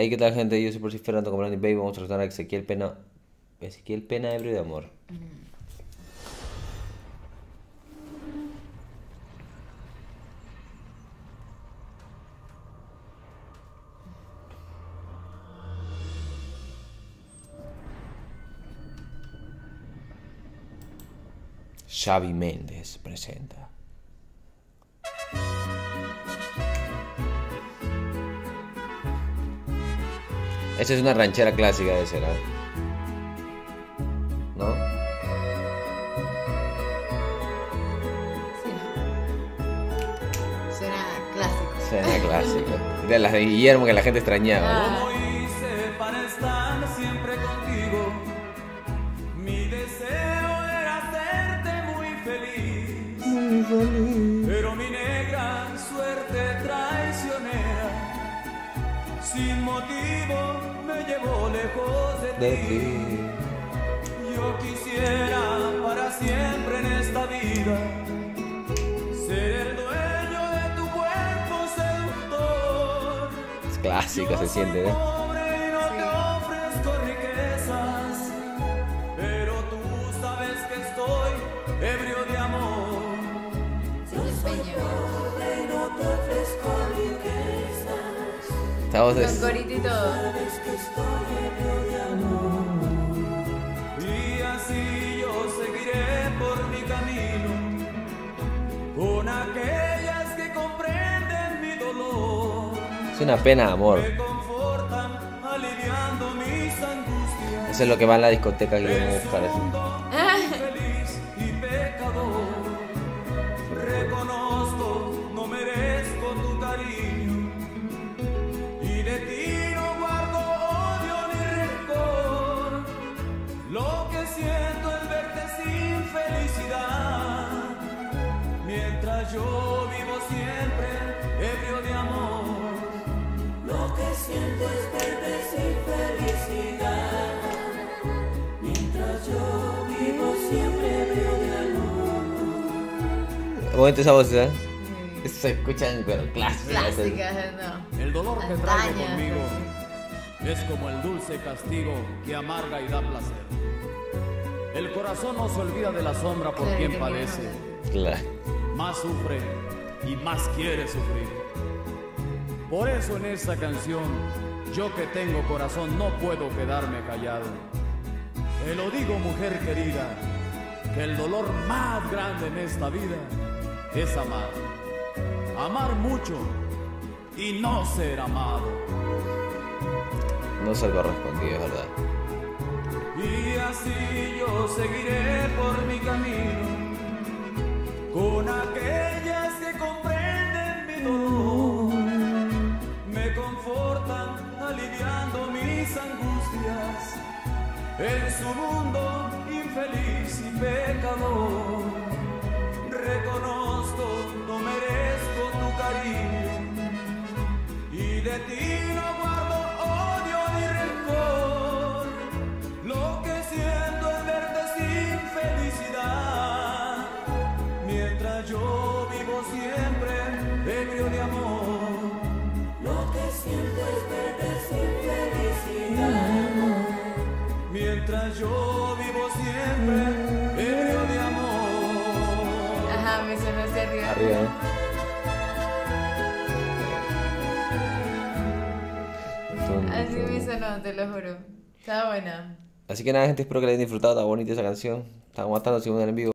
Hey, ¿qué tal, gente? Yo soy por si Fernando Comandante Baby. Vamos a tratar a Ezequiel Pena. Ezequiel Pena, ebrio de amor. Xavi Méndez presenta. Esa es una ranchera clásica de ser, ¿no? Sí. Suena clásico. Suena clásica. De las de Guillermo que la gente extrañaba. ¿no? Ah. ¿Cómo hice sin motivo, me llevó lejos de, De ti. ti. Yo quisiera para siempre en esta vida ser el dueño de tu cuerpo seductor. Es clásica, Yo se siente, ¿no? pobre y no te ofrezco riquezas, pero tú sabes que estoy ebrio de amor. Desempeño. Estamos Con des- corito y todo. Y así yo seguiré por mi camino con aquellas que comprenden mi dolor, Es una pena de amor. me confortan aliviando mis angustias. Eso es lo que va en la discoteca Guillermo Buscar. así. Yo vivo siempre ebrio de amor. Lo que siento es verte sin felicidad. Mientras yo vivo siempre ebrio de amor. Momento esa voz, ¿eh? Se escuchan, pero clásicas. Clásicas, no. El dolor que traigo conmigo es como el dulce castigo que amarga y da placer. El corazón no se olvida de la sombra por Claro quien padece. Claro. Más sufre y más quiere sufrir. Por eso en esta canción, yo que tengo corazón no puedo quedarme callado. Te lo digo mujer querida, que el dolor más grande en esta vida es amar. Amar mucho y no ser amado. No se correspondido, es verdad. Y así yo seguiré por mi camino con aquellas que comprenden mi dolor, me confortan aliviando mis angustias en su mundo infeliz y pecador. Reconozco no merezco tu cariño y de ti ebrio de amor. Lo que siento es verte sin felicidad, mientras yo vivo siempre ebrio de amor. Ajá, me sonó hacia arriba. Arriba. Tum, Así me sonó, te lo juro. Estaba buena. Así que nada, gente, espero que les hayan disfrutado. Está bonita esa canción. Estamos matando según el en vivo.